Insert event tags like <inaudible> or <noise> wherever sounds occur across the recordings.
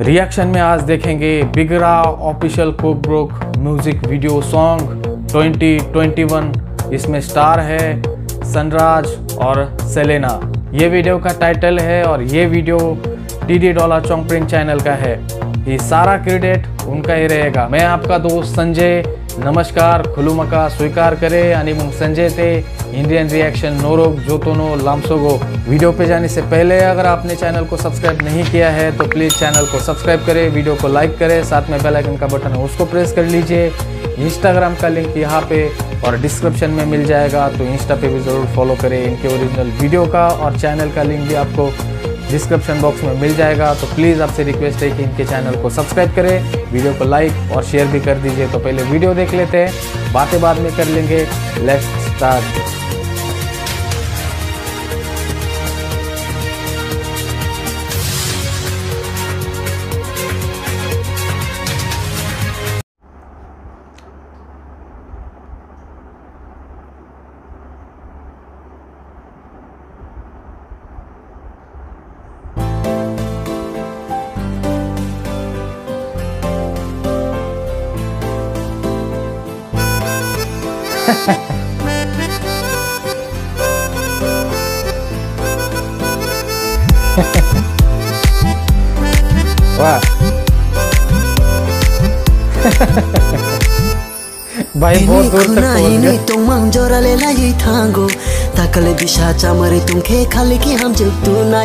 Reaction में आज देखेंगे बिगरा ऑफिशियल कुक ब्रुक म्यूज़िक वीडियो सॉन्ग 2021 इसमें स्टार है सनराज और सेलेना ये वीडियो का टाइटल है और ये वीडियो टी डी डॉलर चौंकप्रिंग चैनल का है। ये सारा क्रेडिट उनका ही रहेगा। मैं आपका दोस्त संजय नमस्कार खुलुमका स्वीकार करे मग संजय थे इंडियन रिएक्शन नोरोग जोतोनो लामसोगो. वीडियो पे जाने से पहले अगर आपने चैनल को सब्सक्राइब नहीं किया है तो प्लीज़ चैनल को सब्सक्राइब करें वीडियो को लाइक करें, साथ में बेल आइकन का बटन उसको प्रेस कर लीजिए। इंस्टाग्राम का लिंक यहाँ पे और डिस्क्रिप्शन में मिल जाएगा तो इंस्टा पे भी ज़रूर फॉलो करें इनके ओरिजिनल वीडियो का और चैनल का लिंक भी आपको डिस्क्रिप्शन बॉक्स में मिल जाएगा। तो प्लीज़ आपसे रिक्वेस्ट है कि इनके चैनल को सब्सक्राइब करें वीडियो को लाइक और शेयर भी कर दीजिए। तो पहले वीडियो देख लेते हैं, बातें बाद में कर लेंगे। लेट्स स्टार्ट <laughs> वाह। <laughs> भाई बहुत दूर तक पहुँच गए तुम मांग जोरा ले लाई थांगो। ताकले दिशा चामरे तुम खे खाली की हम जब तू ना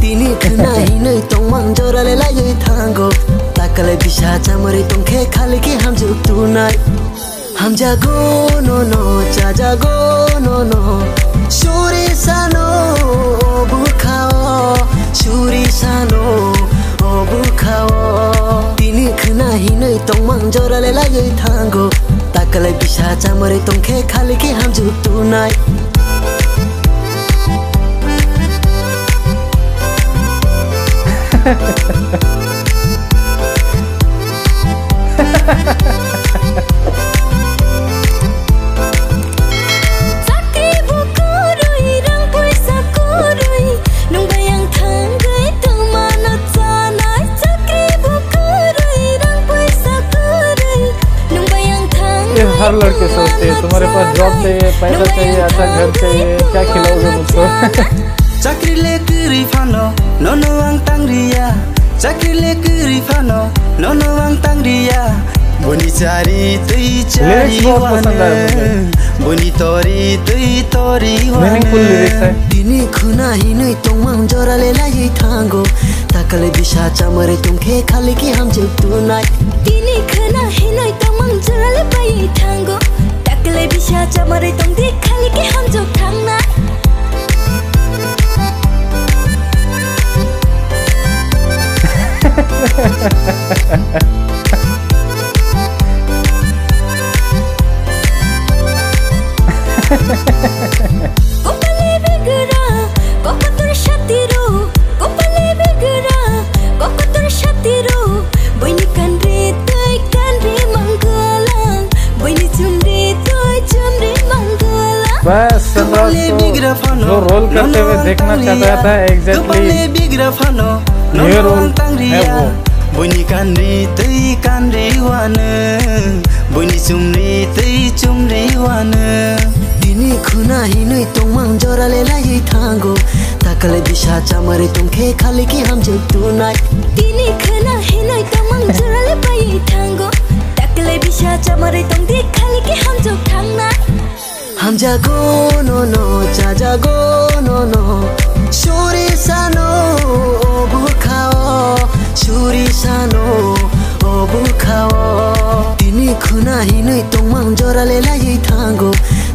दिन इतना ही नहीं तुम मांग जोरा ले लाई थांगो। ताकले दिशा चामरे तुम खे खाली की हम जब तू ना हम जागो नो नो चा जागो नो नो। शोरे सानो बुक खाओ छुरी सानो ओबु खाओ तिनी खना हिनै तङ माङ जराले लाग्यो थाङ्गो ताकलाई पिसा चामरे तङखे खाले के हाम्जु तुनाइ Ha ha ha. हर लड़के सोचते हैं तुम्हारे पास जॉब चाहिए पैसा चाहिए अच्छा घर चाहिए क्या खिलाओगे मुझको nono ang tangria. Cakrile kiri fano, nono ang tangria. Boni cari tui cari Lyrics बहुत पसंद आए मुझे। Boni tori tui tori meaningful lyrics है tini khuna hi nei tong mang jora le la yi thango takale bisha chamare tum khe khali ki ham juk हिनै त मङ जुरले पै टकले बिसा चमरे तंगदि खाली के हन्जो थाङ्ना Ha. <laughs> बस जो रोल करते हुए देखना चाहता था एग्जैक्टली ये रोल है वो। बुनी कान्री तै कान्री वानो। बुनी चुमरी तै चुमरी वानो। दिनी खुना हिनै जोरा ले लाई थांगो। ताकले दिशा चामरे तुमखे खाली कि हम जे तुनाय दिनी खुना हिनै जोरा ले पाई थांगो। ताकले दिशा चामरे तुमखे खाली कि हम जो थांगना हम जागो नो नो चा जागो नो नो। সুরি সানো অবু খাও সুরি সানো অবু খাও তিনি খুনা হিনুই তোমাং জোরালে লাই থাঙ্গো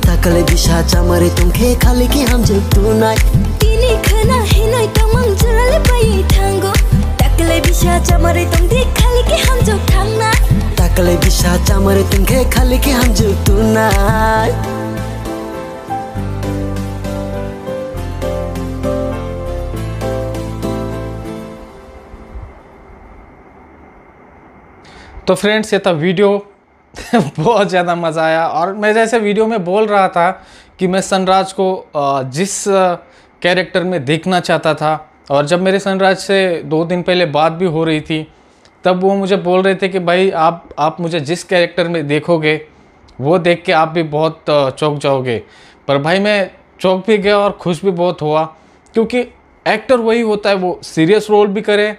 তাকালে দিশা চামারে তুমখে খালি কি হাম যে তু নাই তিনি খুনা হিনুই তোমাং জোরালে পাই থাঙ্গো তাকালে দিশা চামারে তুমখে খালি কি হাম যে থাং নাই তাকালে দিশা চামারে তুমখে খালি কি হাম যে তু নাই तो फ्रेंड्स ये था वीडियो <laughs> बहुत ज़्यादा मज़ा आया और मैं जैसे वीडियो में बोल रहा था कि मैं सनराज को जिस कैरेक्टर में देखना चाहता था और जब मेरे सनराज से दो दिन पहले बात भी हो रही थी, तब वो मुझे बोल रहे थे कि भाई, आप आप मुझे जिस कैरेक्टर में देखोगे, वो देख के आप भी बहुत चौंक जाओगे। पर भाई, मैं चौंक भी गया और खुश भी बहुत हुआ क्योंकि एक्टर वही होता है, वो सीरियस रोल भी करे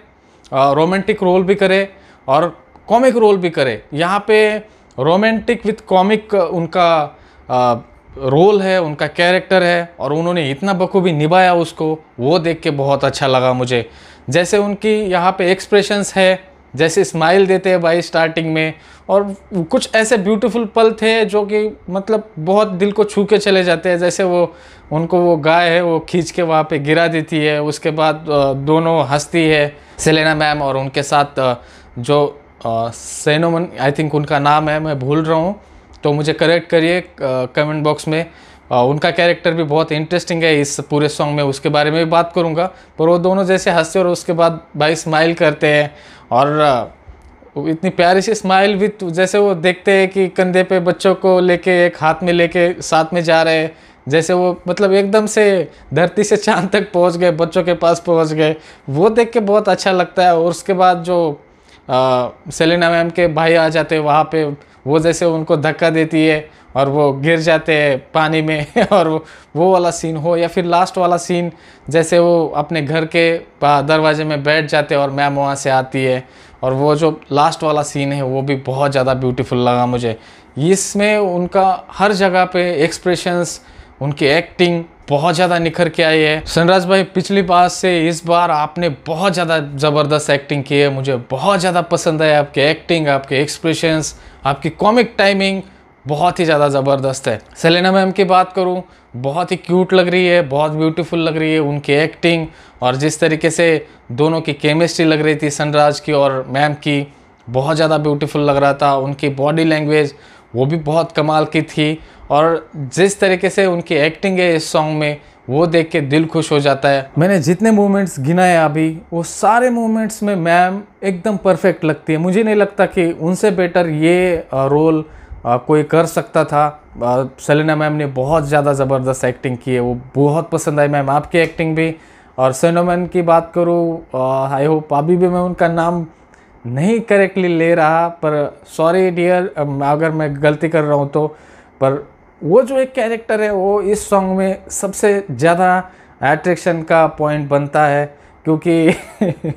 रोमांटिक रोल भी करे और कॉमिक रोल भी करे। यहाँ पे रोमांटिक विथ कॉमिक उनका आ, रोल है उनका कैरेक्टर है और उन्होंने इतना बखूबी निभाया उसको वो देख के बहुत अच्छा लगा मुझे। जैसे उनकी यहाँ पे एक्सप्रेशंस है जैसे स्माइल देते हैं भाई स्टार्टिंग में और कुछ ऐसे ब्यूटीफुल पल थे जो कि मतलब बहुत दिल को छू के चले जाते हैं। जैसे वो उनको वो गाय है वो खींच के वहाँ पे गिरा देती है उसके बाद दोनों हंसती है सेलेना मैम और उनके साथ जो सेनोमन आई थिंक उनका नाम है मैं भूल रहा हूँ। तो मुझे करेक्ट करिए कमेंट बॉक्स में। आ, उनका कैरेक्टर भी बहुत इंटरेस्टिंग है इस पूरे सॉन्ग में। उसके बारे में भी बात करूँगा। पर वो दोनों जैसे हँसते और उसके बाद भाई स्माइल करते हैं। और इतनी प्यारी सी स्माइल भी जैसे वो देखते हैं कि कंधे पे बच्चों को लेके एक हाथ में लेके साथ में जा रहे हैं। जैसे वो मतलब एकदम से धरती से चाँद तक पहुँच गए बच्चों के पास पहुँच गए। वो देख के बहुत अच्छा लगता है। और उसके बाद जो सेलिना मैम के भाई आ जाते हैं, वहाँ पे वो जैसे उनको धक्का देती है और वो गिर जाते हैं पानी में <laughs> और वो वो वाला सीन हो या फिर लास्ट वाला सीन जैसे वो अपने घर के दरवाजे में बैठ जाते हैं और मैम वहाँ से आती है। और वो जो लास्ट वाला सीन है, वो भी बहुत ज़्यादा ब्यूटीफुल लगा मुझे। इसमें उनका हर जगह पे एक्सप्रेशंस उनकी एक्टिंग बहुत ज़्यादा निखर के आई है। सनराज भाई, पिछली बार से इस बार आपने बहुत ज़्यादा ज़बरदस्त एक्टिंग की है। मुझे बहुत ज़्यादा पसंद है आपके एक्टिंग आपके एक्सप्रेशंस आपकी कॉमिक टाइमिंग बहुत ही ज़्यादा ज़बरदस्त है। सेलेना मैम की बात करूँ, बहुत ही क्यूट लग रही है, बहुत ब्यूटीफुल लग रही है उनकी एक्टिंग और जिस तरीके से दोनों की केमिस्ट्री लग रही थी सनराज की और मैम की, बहुत ज़्यादा ब्यूटीफुल लग रहा था। उनकी बॉडी लैंग्वेज वो भी बहुत कमाल की थी। और जिस तरीके से उनकी एक्टिंग है इस सॉन्ग में, वो देख के दिल खुश हो जाता है। मैंने जितने मूवमेंट्स गिनाए अभी, वो सारे मूवमेंट्स में मैम एकदम परफेक्ट लगती है। मुझे नहीं लगता कि उनसे बेटर ये रोल कोई कर सकता था। सलीना मैम ने बहुत ज़्यादा ज़बरदस्त एक्टिंग की है। वो बहुत पसंद आई मैम आपकी एक्टिंग भी। और सेनोमैन की बात करूँ आई होप अभी भी मैं उनका नाम नहीं करेक्टली ले रहा, पर सॉरी डियर अगर मैं गलती कर रहा हूँ तो। पर वो जो एक कैरेक्टर है, वो इस सॉन्ग में सबसे ज़्यादा एट्रैक्शन का पॉइंट बनता है, क्योंकि <laughs>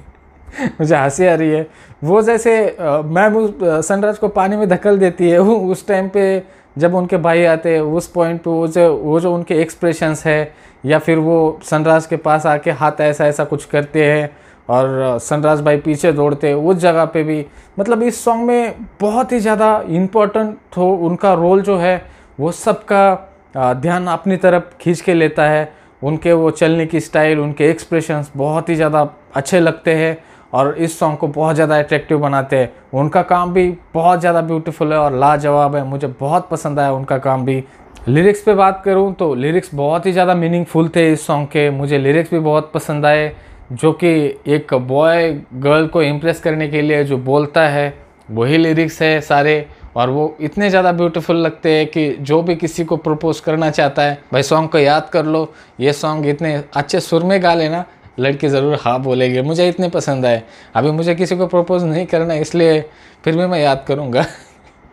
मुझे हँसी आ रही है। वो जैसे मैम उस सनराज को पानी में धकल देती है उस टाइम पे जब उनके भाई आते हैं, उस पॉइंट पे वो जो वो जो उनके एक्सप्रेशंस है, या फिर वो सनराज के पास आके हाथ ऐसा ऐसा कुछ करते हैं, और सनराज भाई पीछे दौड़ते हैं, उस जगह पे भी। मतलब इस सॉन्ग में बहुत ही ज़्यादा इम्पोर्टेंट हो उनका रोल जो है वो सबका ध्यान अपनी तरफ़ खींच के लेता है। उनके वो चलने की स्टाइल, उनके एक्सप्रेशंस बहुत ही ज़्यादा अच्छे लगते हैं और इस सॉन्ग को बहुत ज़्यादा अट्रैक्टिव बनाते हैं। उनका काम भी बहुत ज़्यादा ब्यूटीफुल है और लाजवाब है। मुझे बहुत पसंद आया उनका काम भी। लिरिक्स पे बात करूँ तो लिरिक्स बहुत ही ज़्यादा मीनिंगफुल थे इस सॉन्ग के। मुझे लिरिक्स भी बहुत पसंद आए, जो कि एक बॉय गर्ल को इम्प्रेस करने के लिए जो बोलता है, वही लिरिक्स है सारे। और वो इतने ज़्यादा ब्यूटीफुल लगते हैं कि जो भी किसी को प्रपोज करना चाहता है भाई सॉन्ग को याद कर लो। ये सॉन्ग इतने अच्छे सुर में गा लेना लड़की ज़रूर हाँ बोलेगी। मुझे इतने पसंद आए। अभी मुझे किसी को प्रपोज नहीं करना इसलिए फिर भी मैं याद करूँगा।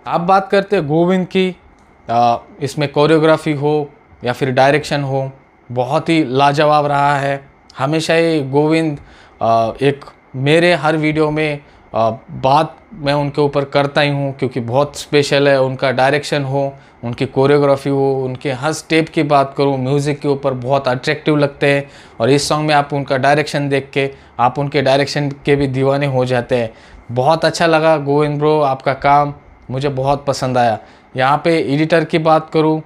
आप <laughs> बात करते गोविंद की। आ, इसमें कोरियोग्राफी हो या फिर डायरेक्शन हो बहुत ही लाजवाब रहा है। हमेशा ही गोविंद एक मेरे हर वीडियो में बात मैं उनके ऊपर करता ही हूँ क्योंकि बहुत स्पेशल है, उनका डायरेक्शन हो, उनकी कोरियोग्राफी हो, उनके हर स्टेप की बात करूँ म्यूज़िक के ऊपर बहुत अट्रैक्टिव लगते हैं और इस सॉन्ग में आप उनका डायरेक्शन देख के, आप उनके डायरेक्शन के भी दीवाने हो जाते हैं। बहुत अच्छा लगा गोविंद ब्रो, आपका काम मुझे बहुत पसंद आया। यहाँ पे एडिटर की बात करूँ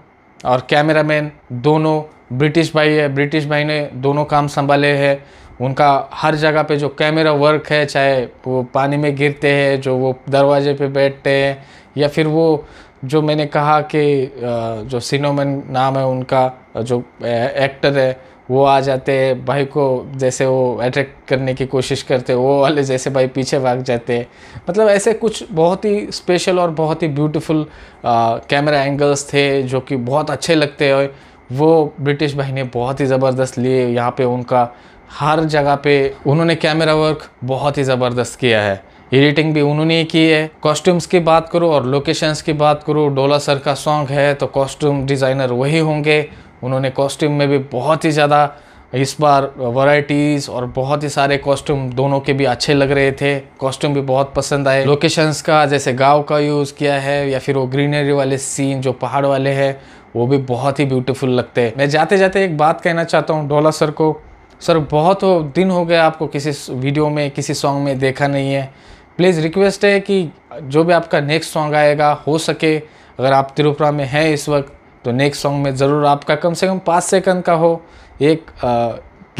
और कैमरामैन दोनों, ब्रिटिश भाई है, ब्रिटिश भाई ने दोनों काम संभाले हैं। उनका हर जगह पे जो कैमरा वर्क है, चाहे वो पानी में गिरते हैं, जो वो दरवाजे पे बैठते हैं, या फिर वो जो मैंने कहा कि जो सिनोमन नाम है उनका, जो एक्टर है, वो आ जाते हैं, भाई को जैसे वो अट्रैक्ट करने की कोशिश करते वो वाले जैसे भाई पीछे भाग जाते हैं। मतलब ऐसे कुछ बहुत ही स्पेशल और बहुत ही ब्यूटीफुल कैमरा एंगल्स थे, जो कि बहुत अच्छे लगते हैं। वो ब्रिटिश भाई ने बहुत ही ज़बरदस्त लिए, यहाँ पे उनका हर जगह पे उन्होंने कैमरा वर्क बहुत ही ज़बरदस्त किया है। एडिटिंग भी उन्होंने ही की है। कॉस्ट्यूम्स की बात करो और लोकेशंस की बात करो डोला सर का सॉन्ग है तो कॉस्ट्यूम डिज़ाइनर वही होंगे। उन्होंने कॉस्ट्यूम में भी बहुत ही ज़्यादा इस बार वैरायटीज़ और बहुत ही सारे कॉस्ट्यूम दोनों के भी अच्छे लग रहे थे। कॉस्ट्यूम भी बहुत पसंद आए। लोकेशंस का जैसे गाँव का यूज़ किया है या फिर वो ग्रीनरी वाले सीन जो पहाड़ वाले हैं, वो भी बहुत ही ब्यूटीफुल लगते हैं। मैं जाते जाते एक बात कहना चाहता हूँ डोला सर को। सर, बहुत दिन हो गया आपको किसी वीडियो में, किसी सॉन्ग में देखा नहीं है। प्लीज़ रिक्वेस्ट है कि जो भी आपका नेक्स्ट सॉन्ग आएगा, हो सके। अगर आप त्रिपुरा में हैं इस वक्त तो नेक्स्ट सॉन्ग में ज़रूर आपका कम से कम पाँच सेकंड का हो। एक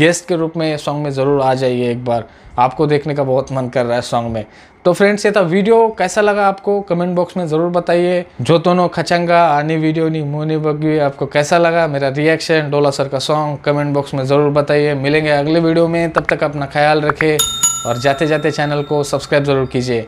गेस्ट के रूप में सॉन्ग में ज़रूर आ जाइए एक बार। आपको देखने का बहुत मन कर रहा है सॉन्ग में। तो फ्रेंड्स ये था वीडियो कैसा लगा आपको? कमेंट बॉक्स में ज़रूर बताइए। जो दोनों खचंगा, आनी वीडियो नहीं मोनी बगी आपको कैसा लगा? मेरा रिएक्शन डोला सर का सॉन्ग कमेंट बॉक्स में ज़रूर बताइए। मिलेंगे अगले वीडियो में। तब तक अपना ख्याल रखें और जाते जाते चैनल को सब्सक्राइब ज़रूर कीजिए।